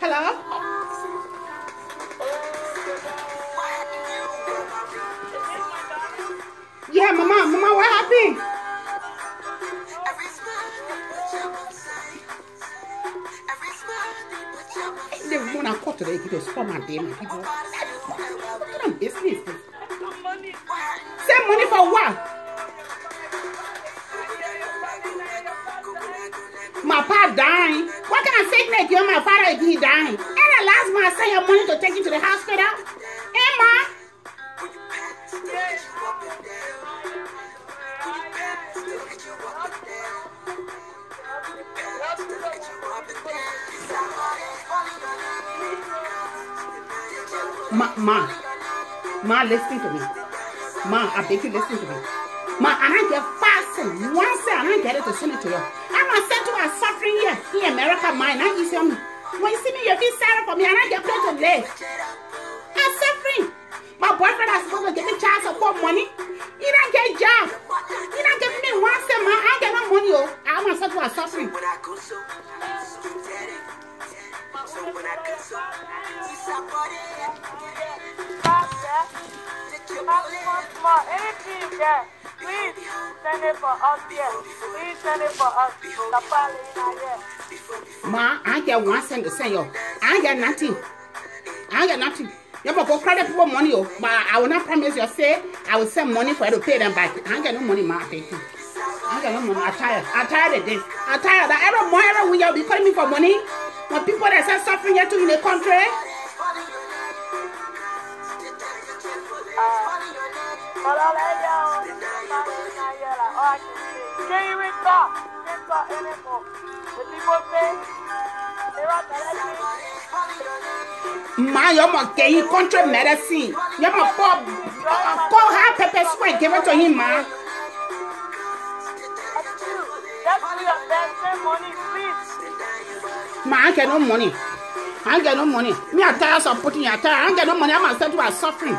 Hello? Yeah, Mama, Mama, what happened? They wanna cut the people, spam and them people. What kind of business? Send money for what? My pa dying. What kind of sickness you and my father if he dying? And the last man send your money to take you to the hospital? Emma? Ma, ma, ma, listen to me. Ma, I beg you, listen to me. Ma, I don't get fasting. Say I don't get it to send it to you. I'm not here in America, mine. Easy on me. When you see me, you feel sorry for me. I don't get place to live. I'm suffering. My boyfriend is supposed to give me child support money. He don't get job. He don't give me one cent, ma. I get no money, oh. I'm sent to a suffering. when I go so, so daddy. So when I go so, we somebody. Stop that. Stop small, small. Anything you get, please send it for us here. Please send it for us. The in here. Ma, I get one cent to send you. I get nothing. I get nothing. You have go credit people money, oh, but I will not promise you, say, I will send money for you to pay them back. I get no money, ma, thank you. I get no money. I'm tired. I'm tired of this. I'm tired that. Every more, every week, you'll be calling me for money. When people that are suffering here too in the country. Uh, but Jerry Winter, Denver anymore. The people say they want to let me. Ma, you must get him country medicine. You must pour, uh, pour hot pepper spray, give it to him, ma. Ma, I get no money. I get no money. Me, I tire some putting your tire. I get no money. I'm upset you are suffering.